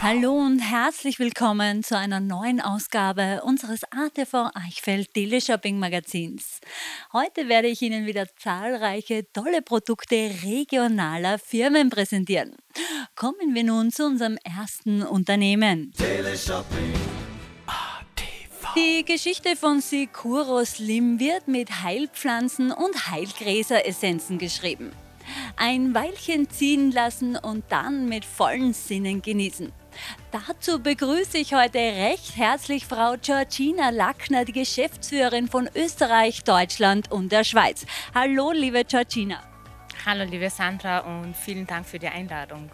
Hallo und herzlich willkommen zu einer neuen Ausgabe unseres ATV Eichfeld Teleshopping Magazins. Heute werde ich Ihnen wieder zahlreiche tolle Produkte regionaler Firmen präsentieren. Kommen wir nun zu unserem ersten Unternehmen. Teleshopping. Die Geschichte von Sikuro Slim wird mit Heilpflanzen und Heilgräseressenzen geschrieben. Ein Weilchen ziehen lassen und dann mit vollen Sinnen genießen. Dazu begrüße ich heute recht herzlich Frau Georgina Lackner, die Geschäftsführerin von Österreich, Deutschland und der Schweiz. Hallo, liebe Georgina. Hallo, liebe Sandra und vielen Dank für die Einladung.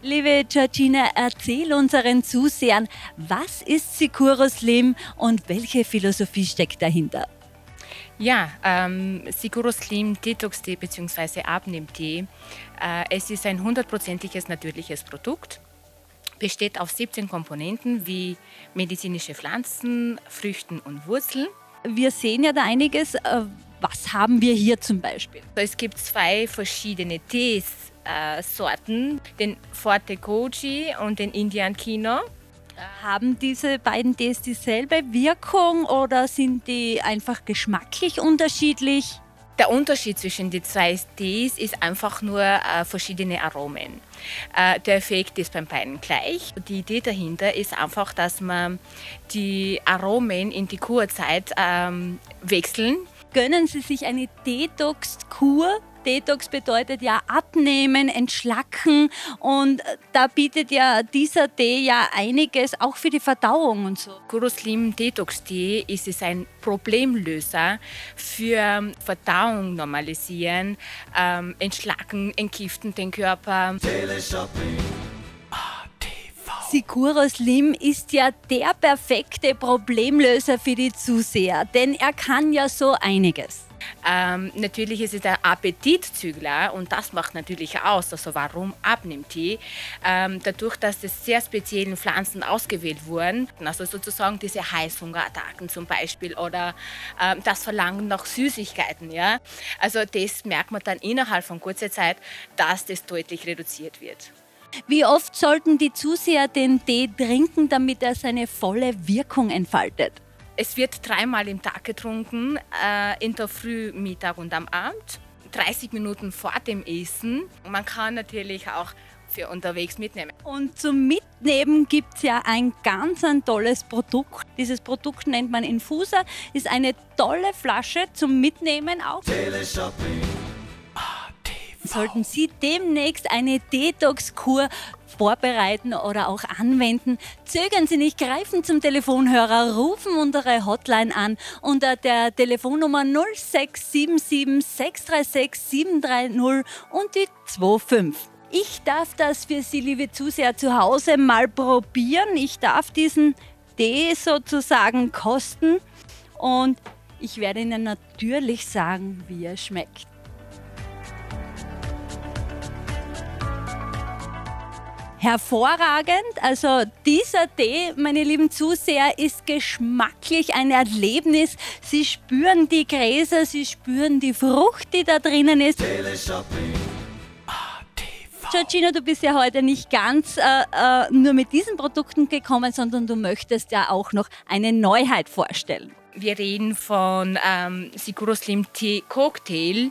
Liebe Georgina, erzähl unseren Zusehern, was ist Sikuro Slim und welche Philosophie steckt dahinter? Ja, ähm, Siguro Slim Detox Tee bzw. Abnehmtee. Äh, es ist ein hundertprozentiges natürliches Produkt. Besteht aus 17 Komponenten wie medizinische Pflanzen, Früchten und Wurzeln. Wir sehen ja da einiges. Äh, Was haben wir hier zum Beispiel? Es gibt zwei verschiedene Tees, äh, Sorten, den Forte Koji und den Indian Kino. Haben diese beiden Tees dieselbe Wirkung oder sind die einfach geschmacklich unterschiedlich? Der Unterschied zwischen den zwei Tees ist einfach nur äh, verschiedene Aromen. Äh, der Effekt ist beim beiden gleich. Die Idee dahinter ist einfach, dass man die Aromen in die Kurzeit ähm, wechseln. Gönnen Sie sich eine Detox-Kur? Detox bedeutet ja abnehmen, entschlacken und da bietet ja dieser Tee ja einiges auch für die Verdauung und so. Guru Slim Detox Tee ist es ein Problemlöser für Verdauung normalisieren, ähm, entschlacken, entgiften den Körper. Teleshopping. Sikuro Slim ist ja der perfekte Problemlöser für die Zuseher, denn er kann ja so einiges. Ähm, natürlich ist es der Appetitzügler und das macht natürlich aus. Also warum Abnehmtee? Ähm, dadurch, dass es sehr speziellen Pflanzen ausgewählt wurden, also sozusagen diese Heißhungerattacken zum Beispiel oder ähm, das Verlangen nach Süßigkeiten. Ja? Also das merkt man dann innerhalb von kurzer Zeit, dass das deutlich reduziert wird. Wie oft sollten die Zuseher den Tee trinken, damit er seine volle Wirkung entfaltet? Es wird dreimal im Tag getrunken, äh, in der Früh, Mittag und am Abend. 30 Minuten vor dem Essen. Man kann natürlich auch für unterwegs mitnehmen. Und zum Mitnehmen gibt es ja ein ganz ein tolles Produkt. Dieses Produkt nennt man Infuser, ist eine tolle Flasche zum Mitnehmen auch. Teleshopping. Sollten Sie demnächst eine Detox-Kur vorbereiten oder auch anwenden, zögern Sie nicht, greifen zum Telefonhörer, rufen unsere Hotline an unter der Telefonnummer 0677 636 730 und die 25. Ich darf das für Sie, liebe Zuseher, zu Hause mal probieren. Ich darf diesen Tee sozusagen kosten und ich werde Ihnen natürlich sagen, wie er schmeckt. Hervorragend. Also dieser Tee, meine lieben Zuseher, ist geschmacklich ein Erlebnis. Sie spüren die Gräser, Sie spüren die Frucht, die da drinnen ist. Georgina, du bist ja heute nicht ganz äh, äh, nur mit diesen Produkten gekommen, sondern du möchtest ja auch noch eine Neuheit vorstellen. Wir reden von ähm, Siguro Slim Tea Cocktail,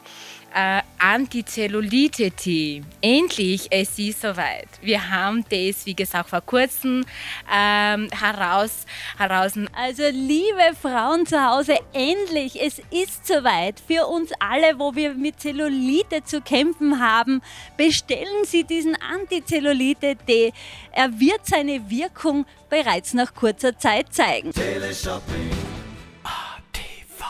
äh, Antizellulite-Tee. Endlich, es ist soweit. Wir haben das, wie gesagt, vor kurzem ähm, heraus, heraus. Also liebe Frauen zu Hause, endlich, es ist soweit. Für uns alle, wo wir mit Zellulite zu kämpfen haben, bestellen Sie diesen Antizellulite-Tee. Er wird seine Wirkung bereits nach kurzer Zeit zeigen. Teleshopping.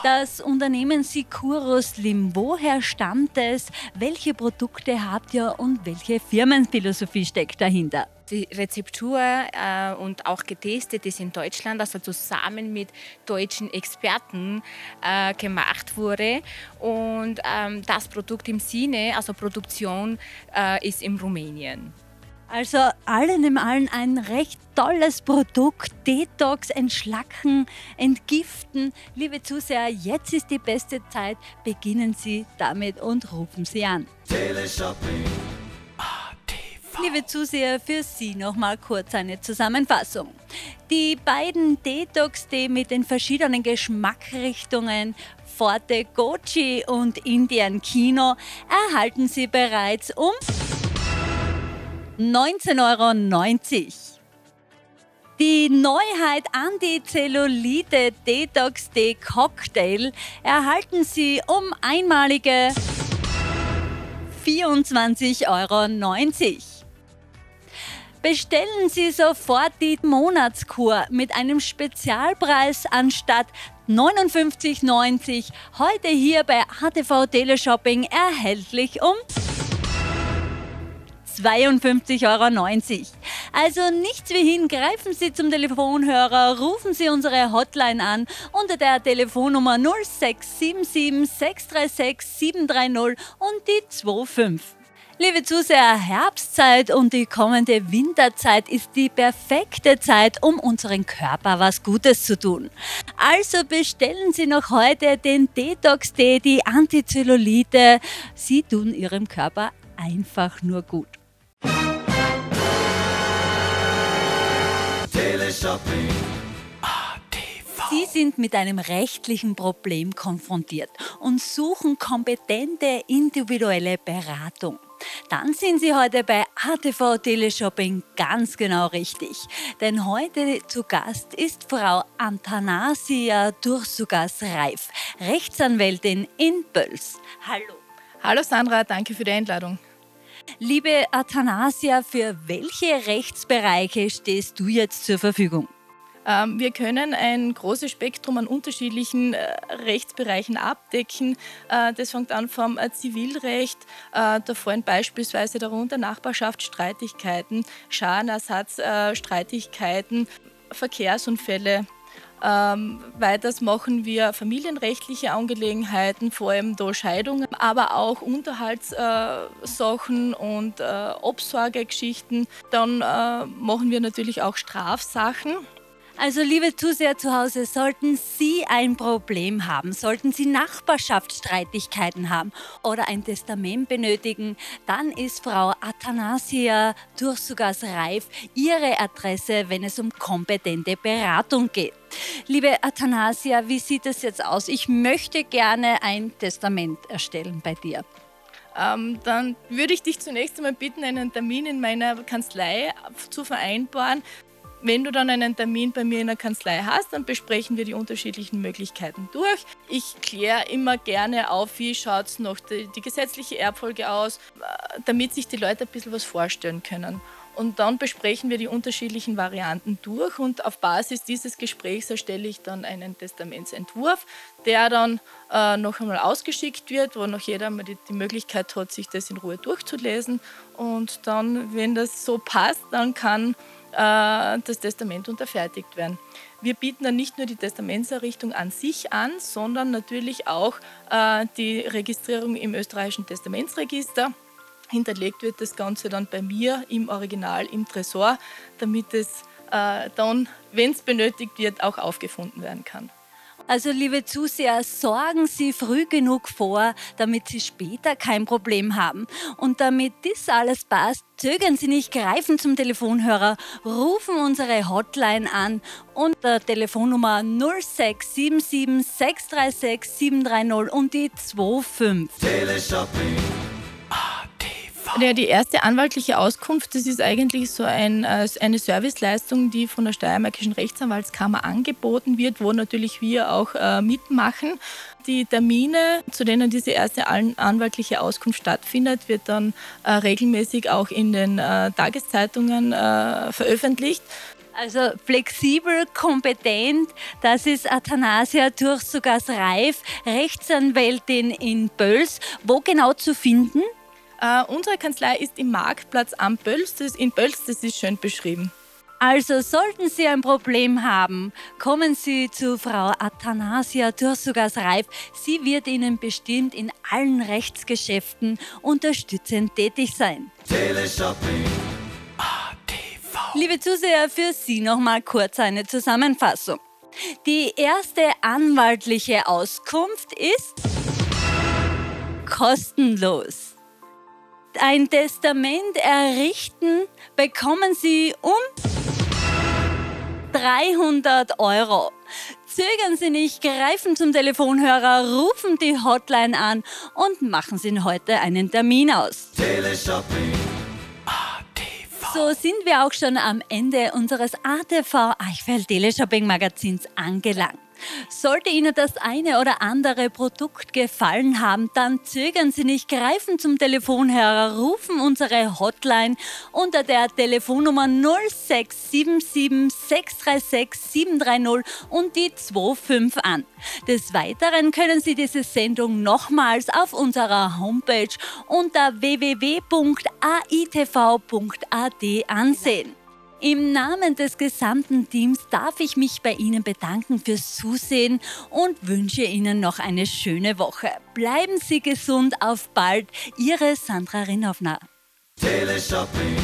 Das Unternehmen Sikuro Slim, woher stammt es? Welche Produkte habt ihr und welche Firmenphilosophie steckt dahinter? Die Rezeptur äh, und auch getestet ist in Deutschland, also zusammen mit deutschen Experten äh, gemacht wurde. Und ähm, das Produkt im Sinne, also Produktion, äh, ist in Rumänien. Also allen im allen ein recht tolles Produkt. Detox, entschlacken, entgiften. Liebe Zuseher, jetzt ist die beste Zeit. Beginnen Sie damit und rufen Sie an. Liebe Zuseher, für Sie nochmal kurz eine Zusammenfassung. Die beiden Detox-Tee mit den verschiedenen Geschmackrichtungen Forte Gochi und Indian Kino erhalten Sie bereits um 19,90 Euro. Die Neuheit Antizellulite Detox Day Cocktail erhalten Sie um einmalige 24,90 Euro. Bestellen Sie sofort die Monatskur mit einem Spezialpreis anstatt 59,90 heute hier bei ATV Teleshopping erhältlich um 52,90 Euro. Also nichts wie hin, greifen Sie zum Telefonhörer, rufen Sie unsere Hotline an unter der Telefonnummer 0677 636 730 und die 25. Liebe Zuseher, Herbstzeit und die kommende Winterzeit ist die perfekte Zeit, um unseren Körper was Gutes zu tun. Also bestellen Sie noch heute den Detox-Tee, die Antizellulite. Sie tun Ihrem Körper einfach nur gut. Teleshopping. Sie sind mit einem rechtlichen Problem konfrontiert und suchen kompetente individuelle Beratung. Dann sind Sie heute bei ATV Teleshopping ganz genau richtig. Denn heute zu Gast ist Frau Antanasia Dursugas-Reif, Rechtsanwältin in Böls. Hallo. Hallo Sandra, danke für die Einladung. Liebe Athanasia, für welche Rechtsbereiche stehst du jetzt zur Verfügung? Ähm, wir können ein großes Spektrum an unterschiedlichen äh, Rechtsbereichen abdecken. Äh, das fängt an vom äh, Zivilrecht, da fallen beispielsweise darunter Nachbarschaftsstreitigkeiten, Schadenersatzstreitigkeiten, Verkehrsunfälle, ähm, weiters machen wir familienrechtliche Angelegenheiten, vor allem da Scheidungen, aber auch Unterhaltssachen äh, und äh, Obsorgegeschichten. Dann äh, machen wir natürlich auch Strafsachen. Also liebe Zuseher zu Hause, sollten Sie ein Problem haben, sollten Sie Nachbarschaftsstreitigkeiten haben oder ein Testament benötigen, dann ist Frau Athanasia Dursugas Reif Ihre Adresse, wenn es um kompetente Beratung geht. Liebe Athanasia, wie sieht es jetzt aus? Ich möchte gerne ein Testament erstellen bei dir. Ähm, dann würde ich dich zunächst einmal bitten, einen Termin in meiner Kanzlei zu vereinbaren. Wenn du dann einen Termin bei mir in der Kanzlei hast, dann besprechen wir die unterschiedlichen Möglichkeiten durch. Ich kläre immer gerne auf, wie schaut noch die, die, gesetzliche Erbfolge aus, äh, damit sich die Leute ein bisschen was vorstellen können. Und dann besprechen wir die unterschiedlichen Varianten durch und auf Basis dieses Gesprächs erstelle ich dann einen Testamentsentwurf, der dann äh, noch einmal ausgeschickt wird, wo noch jeder mal die, die Möglichkeit hat, sich das in Ruhe durchzulesen. Und dann, wenn das so passt, dann kann das Testament unterfertigt werden. Wir bieten dann nicht nur die Testamentserrichtung an sich an, sondern natürlich auch äh, die Registrierung im österreichischen Testamentsregister. Hinterlegt wird das Ganze dann bei mir im Original im Tresor, damit es äh, dann, wenn es benötigt wird, auch aufgefunden werden kann. Also liebe Zuseher, sorgen Sie früh genug vor, damit Sie später kein Problem haben. Und damit das alles passt, zögern Sie nicht, greifen zum Telefonhörer, rufen unsere Hotline an unter Telefonnummer 0677 636 730 und die 25. Teleshopping. Ja, die erste anwaltliche Auskunft, das ist eigentlich so ein, äh, eine Serviceleistung, die von der Steiermärkischen Rechtsanwaltskammer angeboten wird, wo natürlich wir auch äh, mitmachen. Die Termine, zu denen diese erste anwaltliche Auskunft stattfindet, wird dann äh, regelmäßig auch in den äh, Tageszeitungen äh, veröffentlicht. Also flexibel, kompetent, das ist Athanasia Dursugas Reif, Rechtsanwältin in Böls. Wo genau zu finden? Uh, unsere Kanzlei ist im Marktplatz am das in Böls, das ist schön beschrieben. Also sollten Sie ein Problem haben, kommen Sie zu Frau Athanasia Dursugas Reif. Sie wird Ihnen bestimmt in allen Rechtsgeschäften unterstützend tätig sein. Teleshopping. Liebe Zuseher, für Sie noch mal kurz eine Zusammenfassung. Die erste anwaltliche Auskunft ist kostenlos. Ein Testament errichten, bekommen Sie um 300 Euro. Zögern Sie nicht, greifen zum Telefonhörer, rufen die Hotline an und machen Sie heute einen Termin aus. Teleshopping, So sind wir auch schon am Ende unseres ATV Eichfeld Teleshopping Magazins angelangt. Sollte Ihnen das eine oder andere Produkt gefallen haben, dann zögern Sie nicht, greifen zum Telefonhörer, rufen unsere Hotline unter der Telefonnummer 0677 636 730 und die 25 an. Des Weiteren können Sie diese Sendung nochmals auf unserer Homepage unter www.aitv.at ansehen. Im Namen des gesamten Teams darf ich mich bei Ihnen bedanken fürs Zusehen und wünsche Ihnen noch eine schöne Woche. Bleiben Sie gesund, auf bald. Ihre Sandra Rinnovna. Teleshopping,